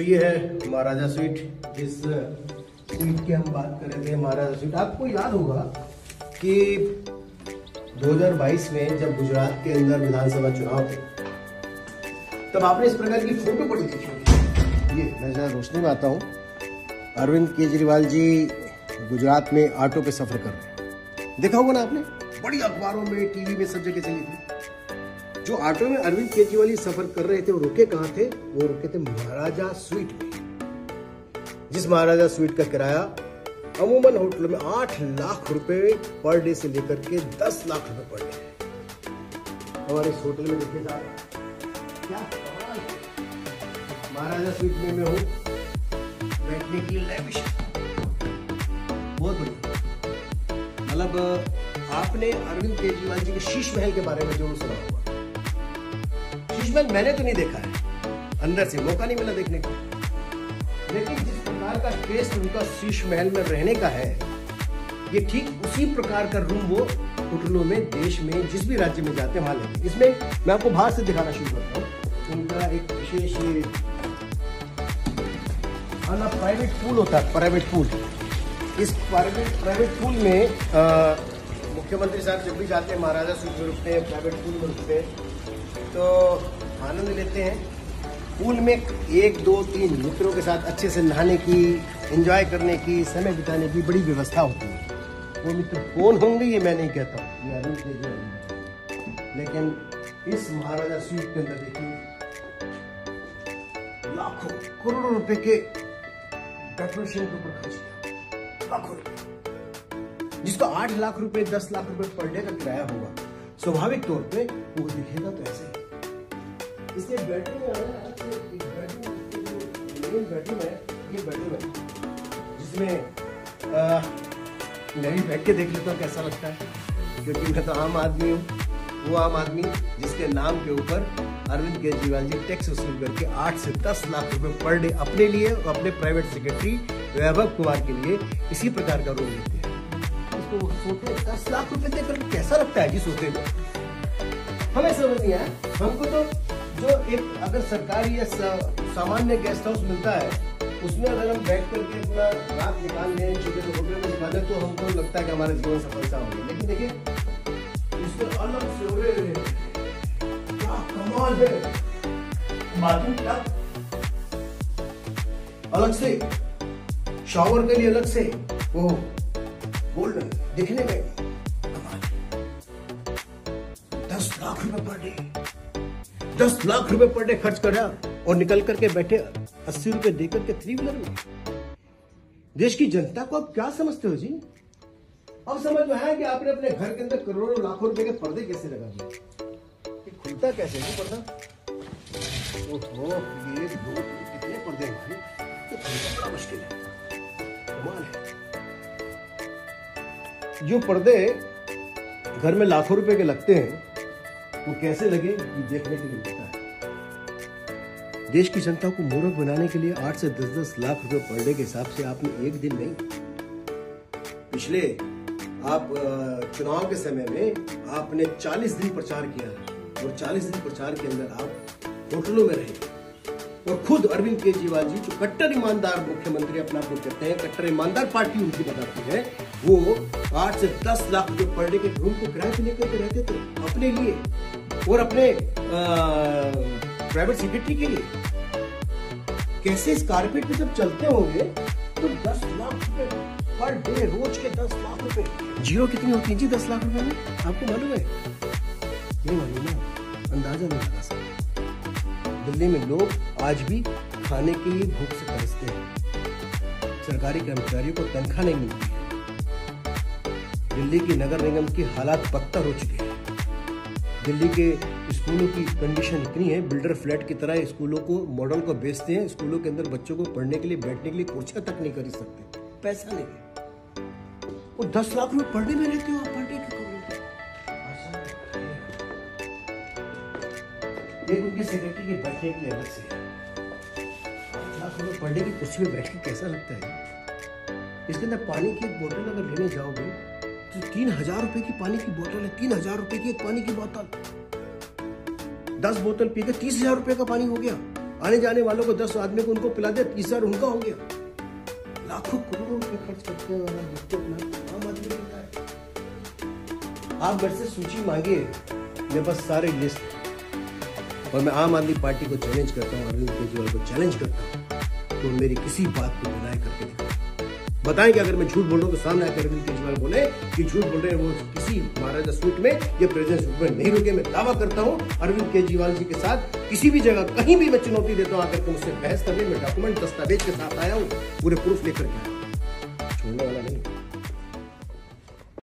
तो ये है महाराजा स्वीट, जिस स्वीट की हम बात कर रहे थे महाराजा स्वीट। आपको याद होगा कि 2022 में जब गुजरात के अंदर विधानसभा चुनाव थे, तब आपने इस प्रकार की फ़ोटो देखी होगी ये, मैं जरा रोशनी में आता हूँ। अरविंद केजरीवाल जी गुजरात में ऑटो पे सफ़र कर रहे हैं। देखा होगा ना आपने? बड़ी अखबारों में, टीवी में सब जगह चली थी जो ऑटो में अरविंद केजरीवाल जी सफ़र कर रहे थे, वो रुके कहाँ थे? वो रुके थे महाराजा स्वीट में, जिस महाराजा स्वीट का किराया अमूमन होटल में आठ लाख रुपए पर डे से लेकर के दस लाख रुपए पर डे हमारे इस होटल में देखिए साहब, क्या महाराजा स्वीट में मैं हूँ, बैठने के लिए लैविश बहुत बढ़िया। मतलब आपने अरविंद केजरीवाल जी के शीश महल के बारे में ज़रूर सुना होगा। महल मैंने तो नहीं देखा है। अंदर से मौका नहीं मिला देखने का। लेकिन जिस प्रकार का टेस्ट उनका शीश महल में रहने का है, ये ठीक उसी प्रकार का रूम वो होटलों में, देश में, जिस भी राज्य में जाते हैं, वहाँ इसमें मैं आपको बाहर से दिखाना शुरू करता हूँ। उनका एक विशेष प्राइवेट पूल होता है प्राइवेट पूल इस प्राइवेट प्राइवेट पूल में मुख्यमंत्री साहब जब भी जाते हैं, महाराजा रुकते हैं प्राइवेट पूल में रुकते हैं तो आनंद लेते हैं। पूल में एक, दो, तीन मित्रों के साथ अच्छे से नहाने की एंजॉय करने की, समय बिताने की बड़ी व्यवस्था होती है। वो मित्र कौन होंगे ये मैं नहीं कहता हूँ। ये अरुण लेकिन इस महाराजा स्वीट के अंदर देखिए, लाखों करोड़ों रुपए के डेकोरेशन के ऊपर खर्च किया। लाखों रुपए। जिसको आठ लाख रुपए, दस लाख रुपए पर डे का किराया होगा। स्वाभाविक तौर पे वो दिखेगा तो ऐसे इसके बेडरूम में है मेन बेडरूम है, ये बेडरूम है, जिसमें मैं भी बैठ के देख लेता हूँ कैसा लगता है, क्योंकि मैं तो आम आदमी हूँ, वो आम आदमी, जिसके नाम के ऊपर अरविंद केजरीवाल जी टैक्स वसूल करके आठ से दस लाख रुपए पर डे अपने लिए और अपने प्राइवेट सेक्रेटरी वैभव कुमार के लिए इसी प्रकार का रूम लेते हैं। इसको सोते, दस लाख रुपए देकर कैसा लगता है जी सोते में हमें समझ नहीं आया। हमको तो जो एक अगर सरकारी या सामान्य गेस्ट हाउस मिलता है, उसमें अगर हम बैठ करके अपना रात निकाल लें छोटे छोटे होटल में निकाल तो हमको लगता है कि हमारा जीवन सफलता होगी। लेकिन देखिए इसमें अलग से रहे कमाल है। बाथरूम क्या? अलग से। शावर के लिए अलग से। वो गोल्डन दिखने में। कमाल। दस लाख रुपए पर डे। दस लाख रुपए पर डे खर्च करा और निकल करके बैठे अस्सी रुपए देकर के थ्री व्हीलर में। देश की जनता को आप क्या समझते हो, जी? अब समझ में आया कि आपने अपने घर के अंदर करोड़ों लाखों रुपए के पर्दे कैसे लगा दिए? खुलता कैसे नहीं पर्दा? ओहो, ये दो कितने पर्दे हमारे ये खुलता बड़ा मुश्किल है। कमाल है। जो पर्दे घर में लाखों रुपए के लगते हैं वो कैसे लगे ये देखने के लिए मिलता है। देश की जनता को मूर्ख बनाने के लिए आठ से दस दस लाख रुपए पर डे के हिसाब से आपने एक दिन नहीं। पिछले आप चुनाव के समय में आपने 40 दिन प्रचार किया है और 40 दिन प्रचार के अंदर आप होटलों में रहे। और खुद अरविंद केजरीवाल जी जो कट्टर ईमानदार मुख्यमंत्री अपना आपको कहते हैं कट्टर ईमानदार पार्टी उनकी बताती है वो आठ से दस लाख रुपए पर डे के रूम को किराए पे लेकर के रहते थे अपने लिए और अपने प्राइवेट सेक्रेटरी के लिए। कैसे इस कारपेट पे जब चलते होंगे तो दस लाख रुपए पर डे, रोज के दस लाख रुपए। ज़ीरो कितनी होती है जी दस लाख रुपए में? आपको मालूम है? नहीं मालूम है। अंदाज़ा नहीं लगा सकते। दिल्ली में लोग आज भी खाने के लिए भूख से तरसते हैं। सरकारी कर्मचारियों को तनख्वाह नहीं मिलती। दिल्ली की नगर निगम की हालात बदतर हो चुके हैं। दिल्ली के स्कूलों की कंडीशन इतनी है बिल्डर फ्लैट की तरह स्कूलों को मॉडल को बेचते हैं, स्कूलों के अंदर बच्चों को पढ़ने के लिए, बैठने के लिए कुर्सियाँ तक नहीं खरीद सकते। पैसा नहीं है। और दस लाख रुपए पढ़ने में रहते हो पढ़ने के एक उनके सेक्रेटरी के बैठने के अलग से। पढ़ने की कुर्सी में बैठ के कैसा लगता है? इसके अंदर पानी की एक बोतल अगर लेने जाओगे तो तीन हज़ार रुपए की पानी की बोतल है, तीन हज़ार रुपए की एक पानी की बोतल। दस बोतल पी के तीस हज़ार रुपए का पानी हो गया। आने जाने वालों को दस आदमी को उनको पिला दे तीसरा उनका हो गया। लाखों करोड़ों रुपए खर्च करते हैं आप मेरे से सूची मांगिए, मेरे पास सारे लिस्ट और मैं आम आदमी पार्टी को चैलेंज करता हूँ अरविंद केजरीवाल को चैलेंज करता हूँ तो मेरी किसी बात को डिनाई करके बताएँ कि अगर मैं झूठ बोल रहा हूँ तो सामने आकर अरविंद केजरीवाल बोले कि झूठ बोल रहे हैं वो किसी महाराजा सूट में, या प्रेजेंस सूट में नहीं रुके। मैं दावा करता हूँ अरविंद केजरीवाल जी के साथ, किसी भी जगह कहीं भी मैं चुनौती देता हूँ, आकर के मुझसे बहस करने में डॉक्यूमेंट दस्तावेज़ के साथ आया हूँ, पूरे प्रूफ लेकर के